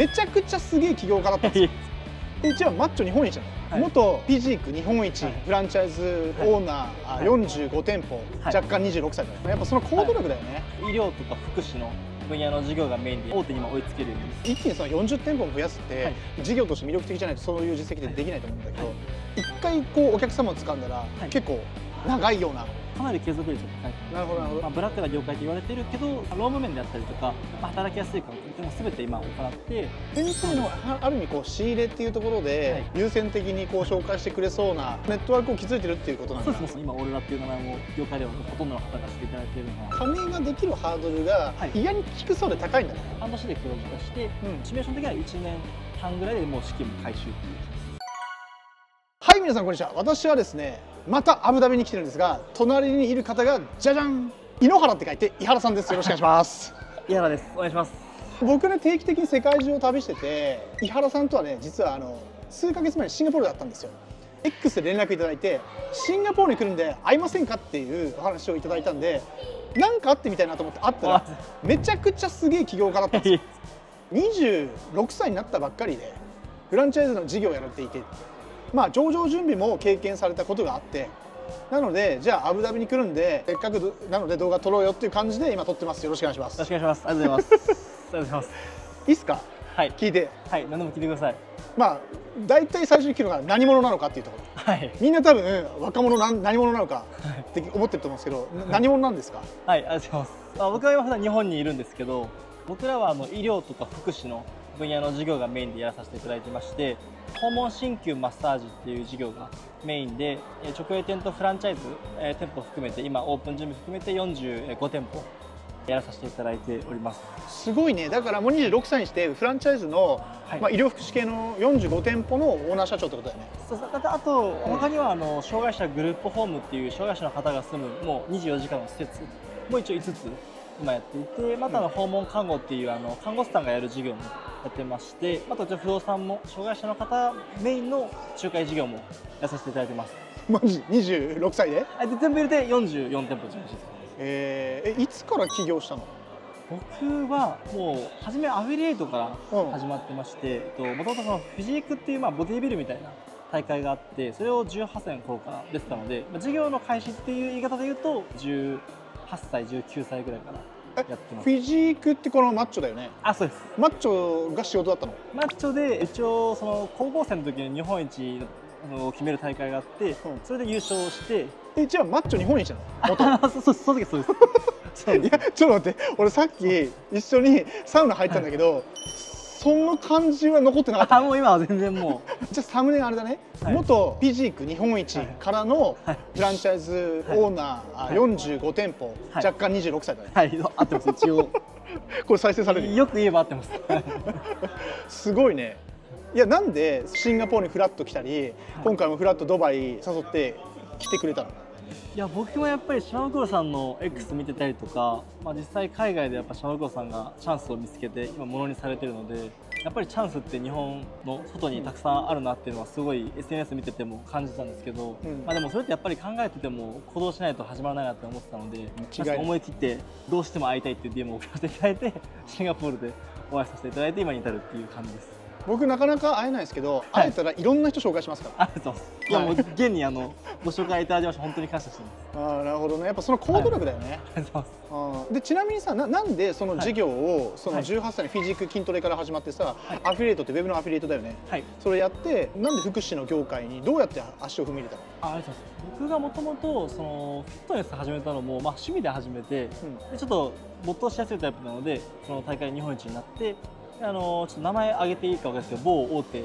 めちゃくちゃすげえ起業家だったんですよ。で一応マッチョ日本一なの、はい、元ピジーク日本一、はい、フランチャイズオーナー、はい、45店舗、はい、若干26歳だね。やっぱその行動力だよね、医療とか福祉の分野の事業がメインで大手に今追いつけるように一気にその40店舗も増やすって、事業として魅力的じゃないとそういう実績でできないと思うんだけど一、回こうお客様を掴んだら、結構長いようなかなり継続率が高い。なるほどなるほど、まあ、ブラックな業界と言われてるけど労務面であったりとか、まあ、働きやすい環境っていうのを全て今行って先生のある意味こう仕入れっていうところで優先的にこう紹介してくれそうなネットワークを築いてるっていうことなんですそうです今オーロラっていう名前も業界ではほとんどの方が知っていただいているのが加盟ができるハードルが意外に低そうで高いんだね、半年で黒字化して、うん、シミュレーション的には1年半ぐらいでもう資金も回収っていうはい皆さんこんにちは。私はですねまたアブダビに来てるんですが隣にいる方がじゃじゃん井ノ原って書いて井原さんです。よろしくお願いします。井原です。お願いします。僕ね定期的に世界中を旅してて井原さんとはね実はあの数ヶ月前にシンガポールだったんですよ。X で連絡いただいてシンガポールに来るんで会いませんかっていうお話をいただいたんで何か会ってみたいなと思って会ったらめちゃくちゃすげえ起業家だったんですよ。26歳になったばっかりでフランチャイズの事業をやられていてまあ上場準備も経験されたことがあってなのでじゃあアブダビに来るんでせっかくなので動画撮ろうよっていう感じで今撮ってます。よろしくお願いします。よろしくお願いします。ありがとうございます。ありがとうございます。いいっすか？はい。聞いて。はい何でも聞いてください。まあ大体最初に聞くのが何者なのかっていうところ、はい、みんな多分若者なん何者なのかって思ってると思うんですけど、はい、何者なんですか？はいありがとうございます、まあ、僕は今普段日本にいるんですけど僕らはあの医療とか福祉の分野の事業がメインでやらさせていただいてまして訪問鍼灸マッサージっていう事業がメインで直営店とフランチャイズ店舗含めて今オープン準備含めて45店舗やらさせていただいております。すごいね。だからもう26歳にしてフランチャイズの、はい、まあ、医療福祉系の45店舗のオーナー社長ってことだよね。あと他にはあの障害者グループホームっていう障害者の方が住むもう24時間の施設。も一応5つ今やっていてまたの訪問看護っていうあの看護師さんがやる事業もやってましてあと不動産も障害者の方メインの仲介事業もやらさせていただいてます。マジ？26歳で？あ全部入れて44店舗事務所えー、いつから起業したの？僕はもう初めアフィリエイトから始まってましてもともとそのフィジークっていうまあボディビルみたいな大会があってそれを18歳の頃から出てたので、まあ、授業の開始っていう言い方で言うと18歳19歳ぐらいからやってます。フィジークってこのマッチョだよね？あそうです。マッチョが仕事だったの？マッチョで一応その高校生の時に日本一の決める大会があって、うん、それで優勝してえじゃあマッチョ日本一なの？元 そうその時そうです。いやちょっと待って。俺さっき一緒にサウナ入ったんだけど、はいその感じは残ってなかった、ね、もう今は全然もう。じゃあサムネあれだね、はい、元ピジーク日本一からのフランチャイズオーナー、はい、45店舗、はい、若干26歳だね。はい。合ってます一応。これ再生されるよ。く言えば合ってます。すごいね。いやなんでシンガポールにフラッと来たり、今回もフラッとドバイ誘って来てくれたの？いや僕もやっぱり島袋さんの X 見てたりとか、まあ、実際海外でやっぱ島袋さんがチャンスを見つけて今ものにされてるのでやっぱりチャンスって日本の外にたくさんあるなっていうのはすごい SNS 見てても感じたんですけど、うん、まあ、でもそれってやっぱり考えてても行動しないと始まらないなって思ってたので思い切ってどうしても会いたいっていう DM を送らせていただいてシンガポールでお会いさせていただいて今に至るっていう感じです。僕なかなか会えないですけど、会えたらいろんな人紹介しますから。ありがとういやもう現にあのご紹介いただきました本当に感謝してます。ああなるほどね。やっぱその行動力だよね。ありがとうございます。でちなみにさななんでその事業を、その18歳のフィジーク筋トレから始まってさ、アフィリエイトってウェブのアフィリエイトだよね。はい。それやってなんで福祉の業界にどうやって足を踏み入れたの？あありがとうございます。僕がもともとそのフィットネス始めたのもまあ趣味で始めて、うん、でちょっと没頭しやすいタイプなのでその大会日本一になってあのちょっと名前挙げていいか分かんないですけど某大手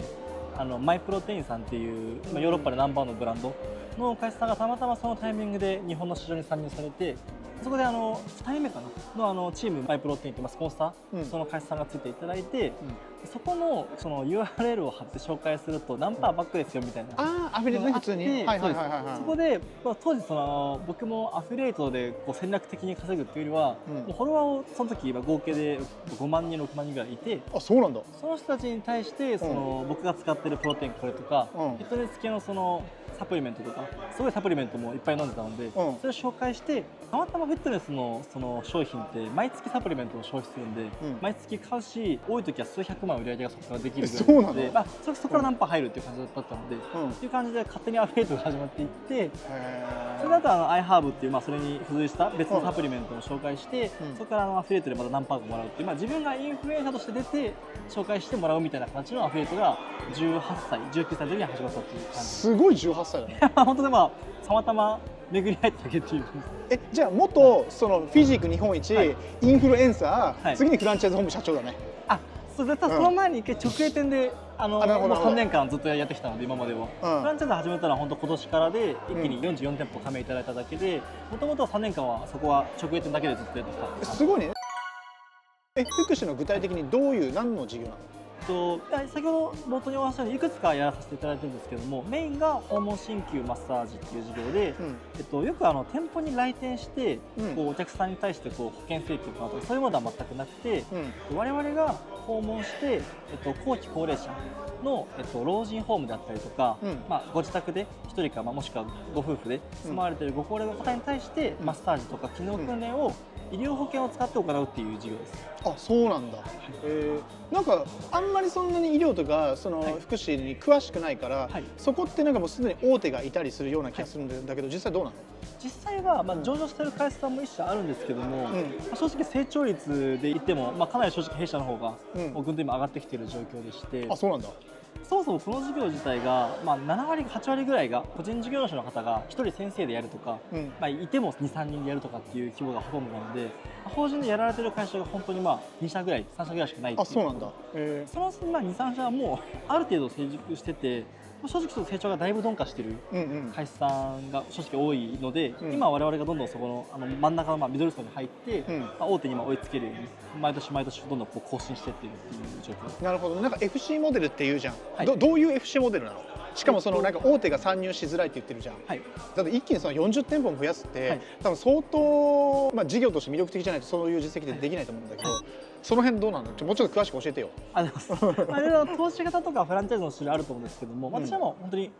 あのマイプロテインさんっていうヨーロッパでナンバーのブランドの会社さんがたまたまそのタイミングで日本の市場に参入されてそこであの2人目かなのあのチームマイプロテインというスポンサー、うん、その会社さんがついていただいて、うん、そこのその URL を貼って紹介すると何パーバックですよみたいな、ああアフィリエイトね普通に。そこで、まあ、当時その僕もアフィリエイトでこう戦略的に稼ぐっていうよりは、うん、もうフォロワーをその時合計で5万人6万人ぐらいいてあそうなんだ。その人たちに対してその、僕が使ってるプロテインこれとか、フィットネス系のそのサプリメントとかすごいサプリメントもいっぱい飲んでたので、うん、それを紹介してたまたまフィットネスのその商品って毎月サプリメントを消費するんで、うん。毎月買うし多い時は数百万売り上げがそこからできるえそうなの？で、まあ、そそこから何パー入るっていう感じだったので、うん。っていう感じで勝手にアフィリエイトが始まっていってへそれだとあの iHerb っていう、まあ、それに付随した別のサプリメントを紹介して、うん。そこからあのアフィリエイトでまた何パーかもらうっていう、まあ、自分がインフルエンサーとして出て紹介してもらうみたいな形のアフィリエイトが18歳19歳の時に始まったっていう感じ。すごい18歳だね。本当でまあたまたま巡り合えただけっていう。えじゃあ元そのフィジーク日本一、はい。インフルエンサー、はい。次にフランチャイズ本部社長だね。あそう絶対うんその前に一回直営店で、あのもう3年間ずっとやってきたので今までは、うん。フランチャイズ始めたのは本当今年からで一気に44店舗加盟いただいただけでもともとは3年間はそこは直営店だけでずっとやってきた。すごいね。え福祉の具体的にどういう何の事業なの？と先ほど冒頭にお話したようにいくつかやらさせていただいてるんですけどもメインが訪問鍼灸マッサージっていう事業で、うん。えっと、よくあの店舗に来店して、うん。こうお客さんに対してこう保険請求とかそういうものは全くなくて、うん。我々が訪問して、えっと、後期高齢者の、えっと、老人ホームであったりとか、うん。まあ、ご自宅で1人か、まあ、もしくはご夫婦で住まわれているご高齢の方に対して、うん。マッサージとか機能訓練を医療保険を使って行うっていう事業です。あそうなんだ、えーなんかあんまりそんなに医療とかそのはい。福祉に詳しくないから、はい。そこってなんかもうすでに大手がいたりするような気がするんだけど、実際どうなの？実際は、まあ、うん上場している会社さんも一社あるんですけども、まうん。あ正直成長率で言っても、まあ、かなり正直弊社の方が、うん。ぐんと今上がってきている状況でして。あそうなんだそもそもこの事業自体が、まあ、7割8割ぐらいが個人事業主の方が1人先生でやるとか、うん。まあ、いても23人でやるとかっていう規模がほとんどなので法人でやられてる会社が本当にまあ2社ぐらい3社ぐらいしかないあそうなんだ、えそのまあ23社はもうある程度成熟してて正直ちょっと成長がだいぶ鈍化してる会社さんが正直多いので、うん。今我々がどんどんそこのあの真ん中のまあミドル層に入って、うん。まあ、大手に今追いつけるように毎年毎年どんどんこう更新していっていう状況。なるほど。なんか FC モデルっていうじゃん、はい。どどういう FC モデルなの？しかもそのえっとなんか大手が参入しづらいって言ってるじゃん。はい、だって一気にその40店舗も増やすって、はい。多分相当、まあ、事業として魅力的じゃないとそういう実績でできないと思うんだけど、はその辺どうなのちょもうちょっと詳しく教えてよ。ありがとうございます。ま あ、いろいろ投資型とかフランチャイズの種類あると思うんですけども、ん私はもう本当に、ま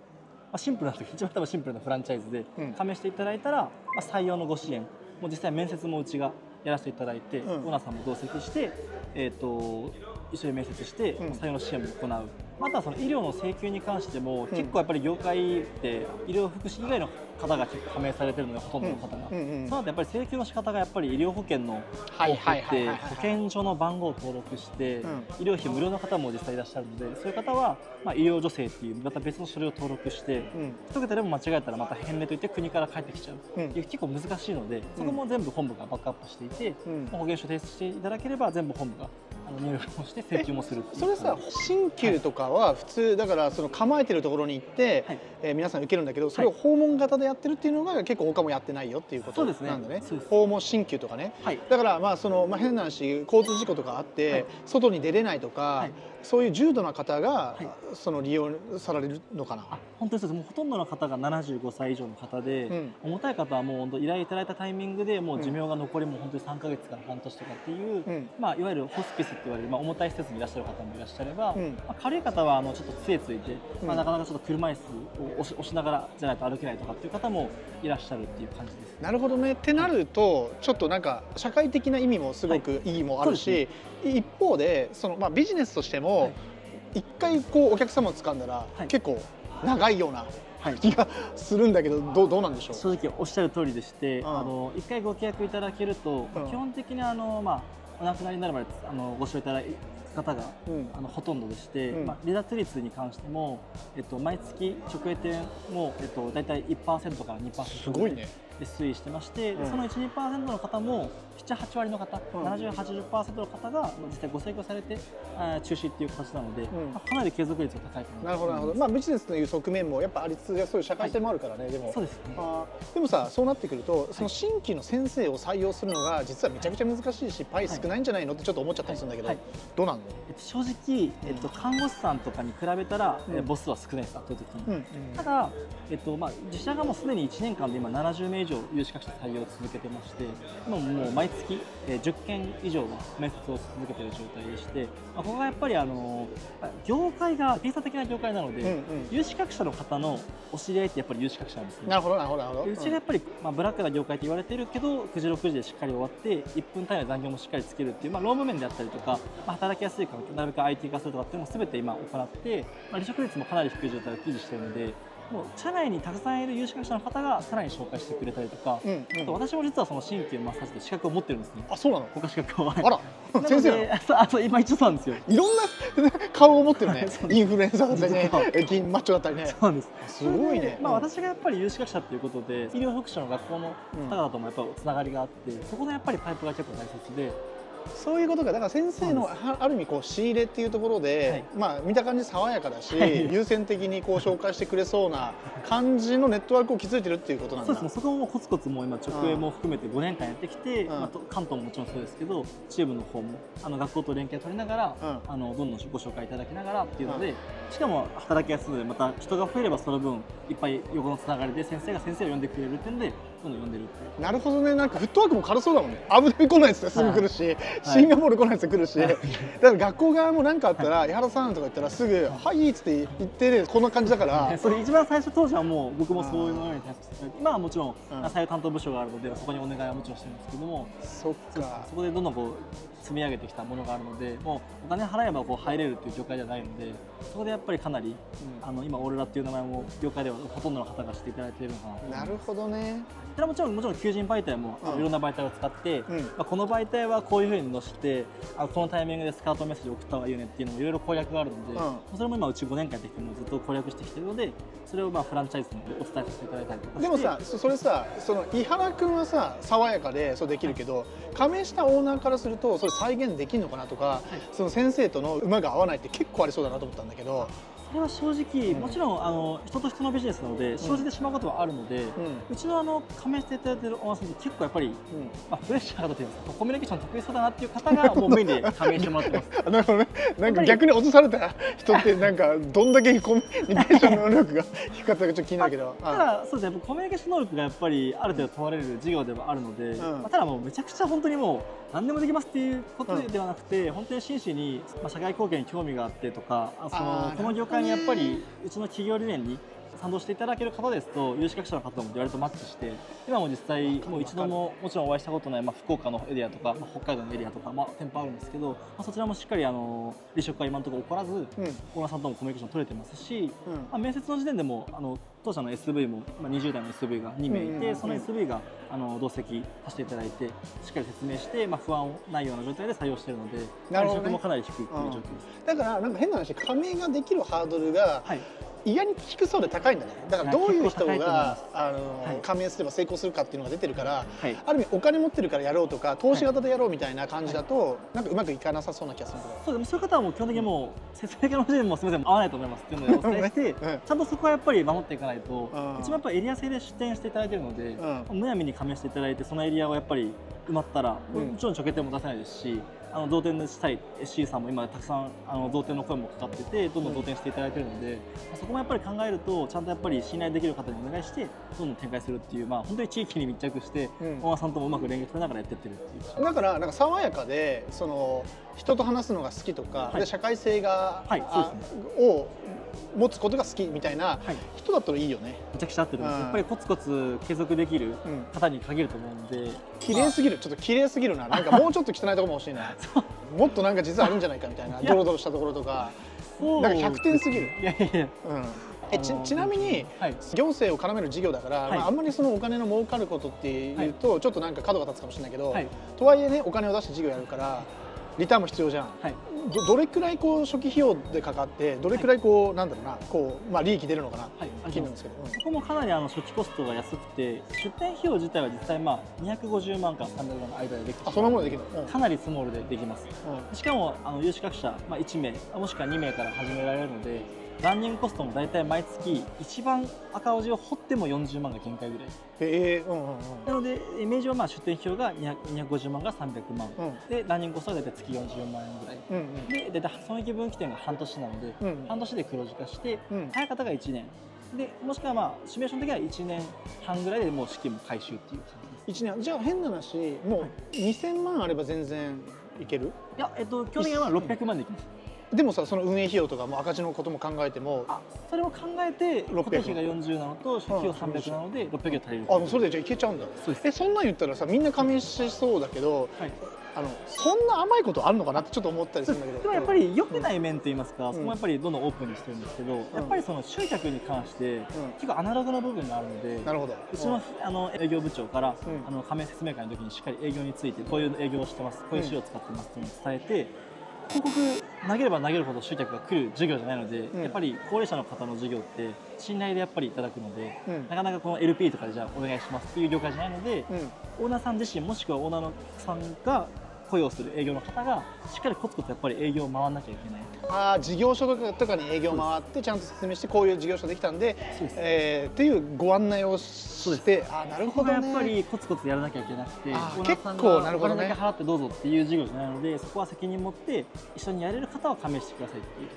あ、シンプルな時 一番多分シンプルなフランチャイズでうん加盟していただいたら、まあ、採用のご支援もう実際面接もうちがやらせていただいて、うんオーナーさんも同席して、えー、と一緒に面接して、うん採用の支援も行う。またはその医療の請求に関しても、ん結構やっぱり業界って医療福祉以外の方が加盟されてるのでほとんどの方が、うんうんうんそうなるとやっぱり請求の仕方がやっぱり医療保険のはいはいはいではい。保険証の番号を登録して、うん。医療費無料の方も実際いらっしゃるのでそういう方は、まあ、医療助成っていうまた別の書類を登録して、うん。一桁でも間違えたらまた返礼といって国から返ってきちゃう。うん。結構難しいので、そこも全部本部がバックアップしていて、うん。保険証提出していただければ全部本部が入力をして請求もするそれさ鍼灸とかは普通だからその構えてるところに行って、はい。えー皆さん受けるんだけどそれを訪問型でやってるっていうのが結構他もやってないよっていうことそうですね。なんだね。そうです。訪問鍼灸とかね。はい。だからまあその、まあ、変な話交通事故とかあって、はい。外に出れないとか、はい。そういう重度な方が、い。その利用されるのかな、あ本当にそうです。もうほとんどの方が75歳以上の方で、うん。重たい方はもう本当依頼いただいたタイミングでもう寿命が残りもう本当に3ヶ月から半年とかっていう、うん。まあ、いわゆるホスピスって言われる、まあ、重たい施設にいらっしゃる方もいらっしゃれば、うん。まあ、軽い方はあのちょっと杖ついて、まあ、うんなかなかちょっと車椅子を押し押しながらじゃないと歩けないとかっていう方もいらっしゃるっていう感じです。なるほどね。ってなるとちょっとなんか社会的な意味もすごくい。いもあるし、一方でその、まあ、ビジネスとしても、はい。一回こうお客様を掴んだら、はい。結構長いようなはい。気がするんだけどどうどうなんでしょう？正直おっしゃる通りでして、ん。あの一回ご契約いただけると、うん。基本的にあの、まあ、お亡くなりになるまであのご使用いただいた方がうん。あのほとんどでして、うん。まあ、離脱率に関しても、えっと、毎月直営店も、えっと、大体1%から2%すごいね。で推移してまして、でうん。その1、2%の方も7、8割の方、うん。70、80%の方が実際ご請求されて中止っていう形なので、ん。まあかなり継続率が高いかななるほどなるほど、まあ、ビジネスという側面もやっぱありつつそういう社会性もあるからね、でも。そうですね。でもさそうなってくるとその新規の先生を採用するのが実はめちゃくちゃ難しいし、パイ少ないんじゃないのってちょっと思っちゃったりするんだけど、はい。どうなんの、えっと、正直、えっと、看護師さんとかに比べたら、うん。え母数は少ないです圧倒的に。うん。ただ、えっとまあ、自社がもうすでに1年間で今70名以以上有資格者採用を続けてまして今ももう毎月、えー、10件以上は面接を続けている状態でして、まあ、ここがやっぱりあの業界が閉鎖的な業界なので、うんうん、有資格者の方のお知り合いってやっぱり有資格者なんですねなるほどなるほどなるほど。うちがやっぱり、まあ、ブラックな業界と言われてるけど9時6時でしっかり終わって1分単位の残業もしっかりつけるっていう、まあ、労務面であったりとか、まあ、働きやすい環境なるべく IT 化するとかっていうのも全て今行って、まあ、離職率もかなり低い状態を維持しているのでもう社内にたくさんいる有資格者の方がさらに紹介してくれたりとか、うんうん、あと私も実はその神経マッサージで資格を持ってるんですね。あそうなの？国家資格を。あら。先生あそう今一応そうなんですよ。いろんな 顔を持ってるね。インフルエンサーだったりね銀マッチョだったりね。そうなんです。すごいね、まあ、私がやっぱり有資格者っていうことで医療福祉の学校の方々ともやっぱつながりがあって、そこでやっぱりパイプが結構大切でそういうことかだから先生のある意味こう仕入れっていうところで、はい、まあ見た感じ爽やかだし、はい、優先的にこう紹介してくれそうな感じのネットワークを築いてるっていうことなんだ。そうですね。そこもコツコツも今直営も含めて5年間やってきて、まあ、関東ももちろんそうですけどチームの方もあの学校と連携を取りながら、あのどんどんご紹介いただきながらっていうので、しかも働きやすいのでまた人が増えればその分いっぱい横のつながりで先生が先生を呼んでくれるっていうのでどんどんでるってなるほどね。なんかフットワークも軽そうだもんね。アブダビ来ないやつすぐ来るし、はい、シンガポール来ないやつ来るし、はい、だから学校側も何かあったら、はい、江原さんとか言ったらすぐ「はい」っつって言ってねこんな感じだから。それ一番最初当時はもう僕もそういうものに対して今はもちろん採用担当部署があるのでそこにお願いはもちろんしてるんですけどもそっか。そこでどんどんこう積み上げてきたものがあるのでもうお金払えばこう入れるっていう業界ではないのでそこでやっぱりかなり、うん、あの今オーロラっていう名前も業界ではほとんどの方が知っていただいているのかな。なるほどね。それはもちろんもちろん求人媒体も、いろんな媒体を使って、うん、まあ、この媒体はこういうふうに載せてあこのタイミングでスカートメッセージ送った方がいいよねっていうのもいろいろ攻略があるので、うん、それも今うち5年間やってきてもずっと攻略してきてるのでそれをまあフランチャイズにお伝えさせていただいたりとかでもさそれさその伊原君はさ爽やかでそうできるけど、はい、加盟したオーナーからするとそれ再現できるのかなとか、はい、その先生との馬が合わないって結構ありそうだなと思ったんだけど。それは正直、もちろんあの人と人のビジネスなので生じてしまうことはあるので、うちのあの加盟していただいているオーナーさんって結構やっぱり、まあ、フレッシュな方というんですかコミュニケーション得意そうだなっていう方が もうメインで加盟してもらってます。なるほどね。なんか逆に落とされた人ってなんかどんだけコミュニケーション能力が低かったかちょっと気になるけど。ただそうですね。コミュニケーション能力がやっぱりある程度問われる授業ではあるので、うん、まあ、ただもうめちゃくちゃ本当にもう何でもできますっていうことではなくて、うん、本当に真摯に、まあ、社会貢献に興味があってとかそのこの業界にやっぱりうちの企業理念に賛同していただける方ですと有資格者の方も割とマッチして今も実際もう一度ももちろんお会いしたことない、まあ、福岡のエリアとか、まあ、北海道のエリアとか、まあ、店舗あるんですけど、まあ、そちらもしっかりあの離職は今のところ起こらず、うん、オーナーさんともコミュニケーション取れてますし、うん、まあ、面接の時点でもあの当社の SV も、まあ、20代の SV が2名いて、その SV があの同席させていただいてしっかり説明して、まあ、不安ないような状態で採用しているのでなるほど、ね、もかなり低いという状況です。だからなんか変な話加盟ができるハードルが、はい意外に低そうで高いんだね。だからどういう人があの、はい、加盟すれば成功するかっていうのが出てるから、はい、ある意味お金持ってるからやろうとか投資型でやろうみたいな感じだと、はい、なんかうまくいかなさそうな気がするそうでもそういう方はもう基本的にもう説明の時点もすみません合わないと思いますっていうので お伝えして、うん、ちゃんとそこはやっぱり守っていかないと、うん、一番やっぱりエリア制で出店していただいているので、うん、むやみに加盟していただいてそのエリアをやっぱり埋まったら、もちろん直径も出せないですしあの同点でしたい SC さんも今たくさんあの同点の声もかかっててどんどん同点していただいているので、うん、そこもやっぱり考えるとちゃんとやっぱり信頼できる方にお願いしてどんどん展開するっていうまあ本当に地域に密着して、うん、大和さんともうまく連携取りながらやってってるっていう。だからなんか爽やかでその人と話すのが好きとか、はい、で社会性が、はい、ね、を持つことが好きみたいな人だったらいいよね、めちゃくちゃ合ってるんです、やっぱりコツコツ継続できる方に限ると思うんで、綺麗すぎる。ちょっと綺麗すぎるな。なんかもうちょっと汚いところも欲しいな。もっとなんか実はあるんじゃないかみたいなドロドロしたところとか。なんか100点すぎる。いやいやいや、うん。えちちなみに、はい、行政を絡める事業だから、はい、まあ、あんまりそのお金の儲かることっていうと、はい、ちょっとなんか角が立つかもしれないけど、とはいえねお金を出して事業やるからリターンも必要じゃん、はい、どどれくらいこう初期費用でかかってどれくらいこう、はい、なんだろうなこう、まあ、利益出るのかな、はい、気になるんですけど、うん、そこもかなりあの初期コストが安くて出店費用自体は実際まあ250万から300万の間でできてそのものできるの、うん、かなりスモールでできます、うん、しかもあの有資格者、まあ、1名もしくは2名から始められるのでランニングコストも大体毎月一番赤文字を掘っても40万が限界ぐらい。へえうんうんうん。なのでイメージはまあ出店費用が250万が300万、うん、でランニングコストは大体月40万円ぐらい、うんうん、で大体損益分岐点が半年なので、うん、半年で黒字化して、うん、早かったが1年。でもしくはまあシミュレーション的には1年半ぐらいでもう資金も回収っていう感じです。1年。じゃあ変な話もう2000万あれば全然いける？いやえっと基本的には600万でいきますでもさその運営費用とかも赤字のことも考えてもあそれを考えて600固定費が40なのと初期費用300なので600円足りる。あそれでじゃあいけちゃうんだ。そうえそんなん言ったらさみんな加盟しそうだけどはい。あのそんな甘いことあるのかなってちょっと思ったりするんだけど。でもやっぱり良くない面といいますか、ん。そこもやっぱりどんどんオープンにしてるんですけど、やっぱりその集客に関して、結構アナログの部分があるので、なるほど。うちのあの営業部長から、うん。あの加盟説明会の時にしっかり営業についてこういう営業をしてますこういう資料を使ってますっていうのを伝えて、広告投げれば投げるほど集客が来る授業じゃないので、うん。やっぱり高齢者の方の授業って信頼でやっぱりいただくので、うん。なかなかこの LP とかでじゃあお願いしますっていう業界じゃないので、うん。オーナーさん自身もしくはオーナーのさんが雇用する営業の方がしっかりコツコツやっぱり営業を回らなきゃいけない。ああ事業所とかに営業回ってちゃんと説明してこういう事業所できたんでえーっていうご案内をしてああなるほどね。やっぱりコツコツやらなきゃいけなくて結構がなるほどね。お金だけ払ってどうぞっていう事業じゃないのでそこは責任持って一緒にやれる方は加盟してくださいっていう。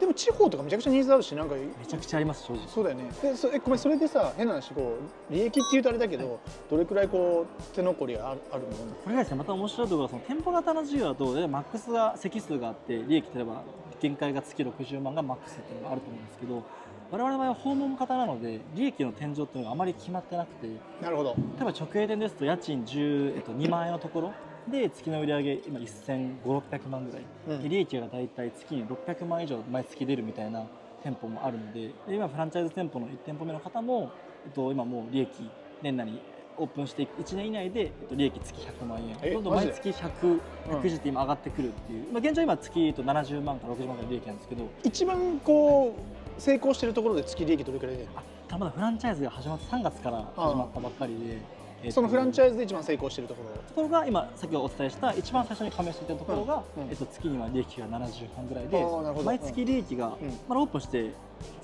でも地方とかめちゃくちゃニーズあるしなんかめちゃくちゃあります正直。そうだよね。でそえごめんそれでさ変な話こう利益っていうとあれだけど、どれくらいこう手残りがあるあるの？これがですねまた面白いところはその店舗型の事業だとマックスが席数があって利益例えば限界が月60万がマックスっていうのがあると思うんですけど我々の場合は訪問型なので利益の天井っていうのがあまり決まってなくてなるほど。例えば直営店ですと家賃10、えっと、2万円のところで月の売り上げ今1500600万ぐらい、うん。で利益が大体月に600万以上毎月出るみたいな店舗もあるのでで今フランチャイズ店舗の1店舗目の方も、えっと、今もう利益年内にオープンして1年以内で、えっと、利益月100万え円どんどん毎月100、110って今上がってくるっていう、まあ、現状今月と70万から60万ぐらい利益なんですけど。一番こう成功してるところで月利益どれくらい出るの？あただまだフランチャイズが始まった3月から始まったばっかりで、えっとそのフランチャイズで一番成功してるところ。ところが今先ほどお伝えした一番最初に加盟していたところが、うん。うんえっと、月には利益が70万ぐらいで毎月利益が、うん。まだオープンして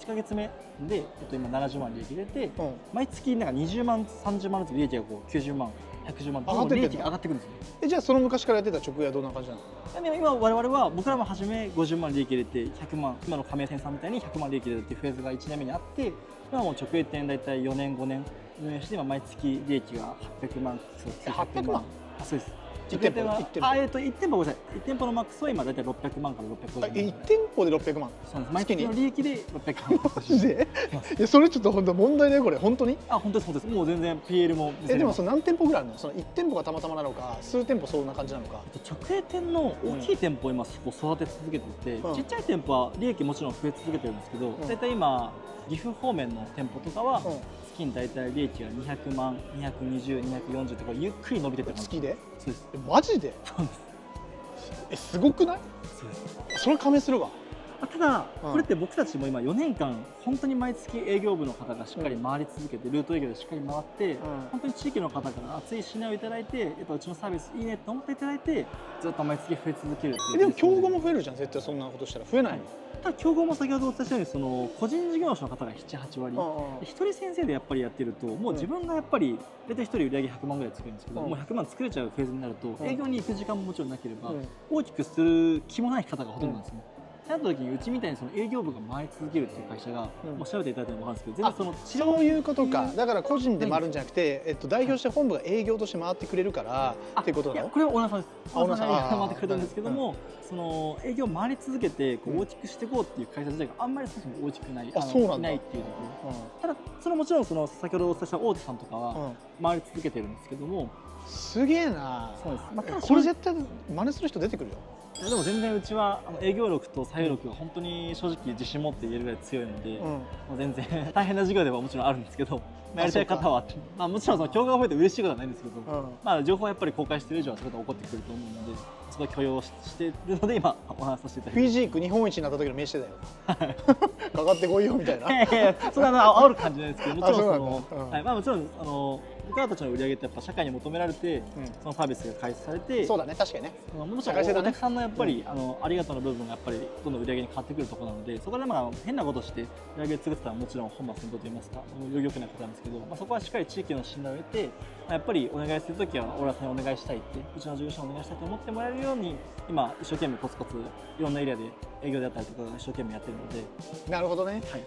1か月目で、えっと、今70万利益出てうん。毎月なんか20万30万ずつ利益がこう90万110万どんどん利益が上がってくるんですよ。えじゃあその昔からやってた直営はどんな感じなの？で今我々は僕らも初め50万利益入れて100万今の加盟店さんみたいに100万利益入れるっていうフェーズが1年目にあって今はもう直営店大体4年5年運営して今毎月利益が800万そうえ800万？あそうです。一店舗？直営は一店舗？あえっ、と1店舗ごめんなさい。1店舗のマックスは今大体600万から650万。あえ1店舗で600万？そうです。毎月の利益で600万。マジで？いやそれちょっと本当問題だよこれ本当に。あ本当です本当です。もう全然 PL もえでもその何店舗ぐらいあるの？その1店舗がたまたまなのか数店舗そんな感じなのか。えっと直営店の大きい店舗を今そこ育て続けていて、うん。ちっちゃい店舗は利益もちろん増え続けてるんですけど、ん。大体今岐阜方面の店舗とかはうん月に大体利益が200万220240ってこれゆっくり伸びててます月で？そうです。えマジで？えすごくない？それ加盟するわあただ、うん。これって僕たちも今4年間本当に毎月営業部の方がしっかり回り続けて、ルート営業でしっかり回って、本当に地域の方から熱い信頼をいただいてやっぱうちのサービスいいねと思っていただいてずっと毎月増え続けるっていうえでも競合も増えるじゃん絶対そんなことしたら。増えないの、ただ競合も先ほどお伝えしたようにその個人事業主の方が78割、一人先生でやっぱりやってるともう自分がやっぱり大体一人売り上げ100万ぐらい作るんですけど、うん。もう100万作れちゃうフェーズになると、ん。営業に行く時間ももちろんなければ、うん。大きくする気もない方がほとんどなんですね。ってなった時にうちみたいにその営業部が回り続けるっていう会社が、うん。もう調べていただいても分かるんですけど全然そのそういうことか。うんだから個人で回るんじゃなくて、えっと、代表して本部が営業として回ってくれるからあっていうことなの？これはオーナーさんです。あオーナーさんが回ってくれたんですけども、その営業回り続けてこうん。う大きくしていこうっていう会社自体があんまりそもそも大きくないのあそうなんないっていうところただそれはもちろんその先ほどお伝えした大手さんとかはうんうん回り続けてるんですけども、すげえな。そうです、まあ、これ絶対真似する人出てくるよいやでも全然うちはあの営業力と採用力が本当に正直自信持って言えるぐらい強いので、うん。もう全然 大変な授業ではもちろんあるんですけど、まあやりたい方はまあ、もちろんその競合が増えて嬉しいことはないんですけど、うん。まあ、情報はやっぱり公開している以上はそういうことが起こってくると思うのでそこは許容ししているので今お話しさせていただフいて。ィジーク日本一になった時の名刺だよ。かかってこいよみたいな。そんなあの煽る感じなんですけどもちろんそのなんだ。うん。はい。まあ、もちろんあの僕らたちの売り上げってやっぱ社会に求められて、そのサービスが開始されてそうだね確かにね。もちろんお客さんのやっぱり、あのありがとうの部分がやっぱりどんどん売り上げに変わってくるところなのでそこでまあ変なことして売り上げ作ってたらもちろん本末転倒と言いますかよ良くないことなんですけど、まあ、そこはしっかり地域の信頼を得て、まあ、やっぱりお願いするときはオーラさんにお願いしたいってうちの事業者にお願いしたいと思ってもらえるように今一生懸命コツコツいろんなエリアで営業であったりとか一生懸命やってるので、なるほどね。はい、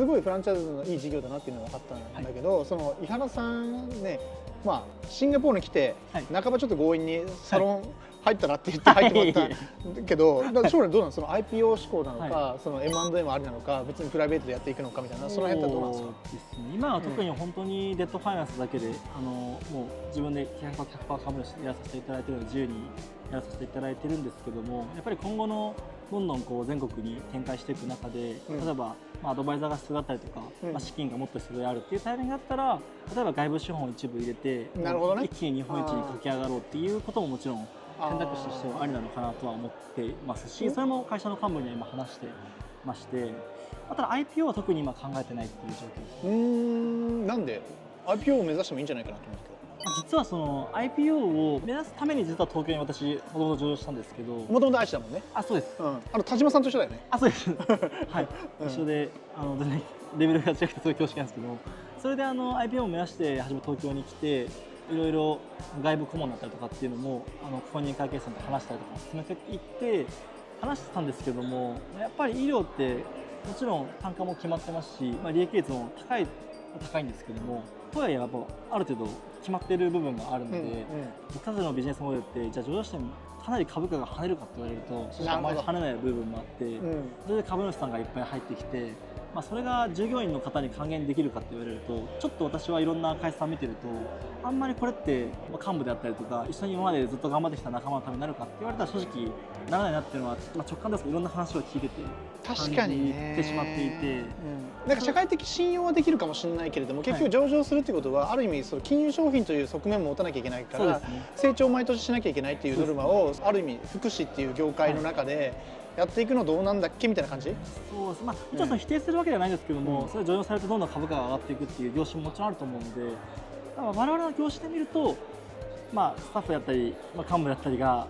すごいフランチャイズのいい事業だなっていうのが分かったんだけど、はい、その井原さんねまあシンガポールに来て、はい、半ばちょっと強引にサロン、はい。入ったらって言って入ってもらったけど、だ将来どうなのその IPO 志向なのか、はい、その M&A ありなのか別にプライベートでやっていくのかみたいなその辺ってどうなんですか？ね、今は特に本当にデッドファイナンスだけで、うん、あのもう自分で 100%, 100株主やらさせていただいてるので自由にやらさせていただいてるんですけどもやっぱり今後のどんどんこう全国に展開していく中で、うん、例えば、まあ、アドバイザーが必要だったりとか、うん、まあ、資金がもっと必要であるっていうタイミングだったら例えば外部資本を一部入れてなるほど、ね、一気に日本一に駆け上がろうっていうことももちろん選択肢としてはありなのかなとは思ってますしそれも会社の幹部には今話してましてただ IPO は特に今考えてないっていう状況です。うん。なんで？IPO を目指してもいいんじゃないかなと思うんですけど実はその IPO を目指すために実は東京に私もともと上場したんですけどもともと愛知だもんね。あそうです、うん、あの田島さんと一緒だよね。あそうです。はい、うん、一緒であの全然 レベルが違くてすごい恐縮なんですけどそれであの IPO を目指して初め東京に来ていろいろ外部顧問だったりとかっていうのもあの公認会計士さんと話したりとか進めていって話してたんですけどもやっぱり医療ってもちろん単価も決まってますし、まあ、利益率も高い高いんですけどもとはいえやっぱある程度決まっている部分があるので、うんうん、僕たちのビジネスモデルってじゃあ上場してもかなり株価が跳ねるかって言われるとあまり跳ねない部分もあって、うん、それで株主さんがいっぱい入ってきてまあ、それが従業員の方に還元できるかって言われるとちょっと私はいろんな会社さん見てるとあんまりこれって幹部であったりとか一緒に今までずっと頑張ってきた仲間のためになるかって言われたら正直ならないなっていうのは、まあ、直感ですけどいろんな話を聞いてて確かにてしまっていて、うん、なんか社会的信用はできるかもしれないけれども結局上場するっていうことは、ある意味その金融商品という側面も持たなきゃいけないから、ね、成長を毎年しなきゃいけないっていうノルマをある意味福祉っていう業界の中で、やっていくのどうなんだっけみたいな感じ？そうです。まあ一応その否定するわけではないんですけども、うん、それ上場されてどんどん株価が上がっていくっていう業種ももちろんあると思うので我々の業種で見ると、まあ、スタッフやったり、まあ、幹部やったりが、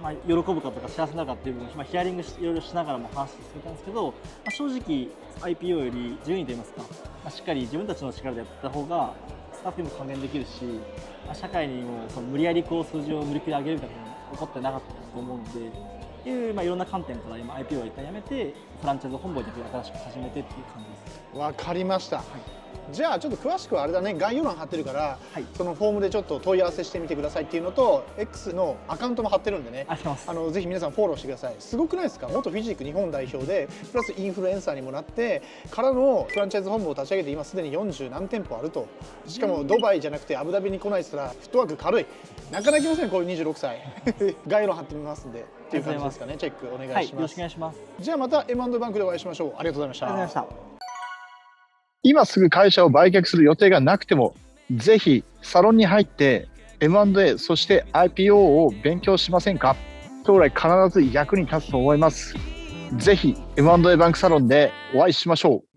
まあ、喜ぶかとか幸せになるかっていう部分を、まあ、ヒアリングいろいろしながらも話して進めたんですけど、まあ、正直 IPO より自由にといいますか、まあ、しっかり自分たちの力でやった方がスタッフにも還元できるし、まあ、社会にもその無理やりこう数字を無理くり上げるみたいな起こってなかったと思うので。いう、まあ、いろんな観点から今 IPO は一旦やめてフランチャイズ本部を新しく始めてっていう感じです。わかりました、はいじゃあちょっと詳しくはあれだね。概要欄貼ってるから、はい、そのフォームでちょっと問い合わせしてみてくださいっていうのと X のアカウントも貼ってるんでね。あのぜひ皆さんフォローしてください。すごくないですか？元フィジーク日本代表でプラスインフルエンサーにもなってからのフランチャイズ本部を立ち上げて今すでに40何店舗あると。しかもドバイじゃなくてアブダビに来ないっつったらフットワーク軽い。なかなか来ませんこういう26歳。概要欄貼ってみますんで。っていう感じですかね。チェックお願いします、はい、よろしくお願いします。じゃあまた M&A バンクでお会いしましょう。ありがとうございました。ありがとうございました今すぐ会社を売却する予定がなくても、ぜひサロンに入って M&A、そして IPO を勉強しませんか？将来必ず役に立つと思います。ぜひ M&A バンクサロンでお会いしましょう。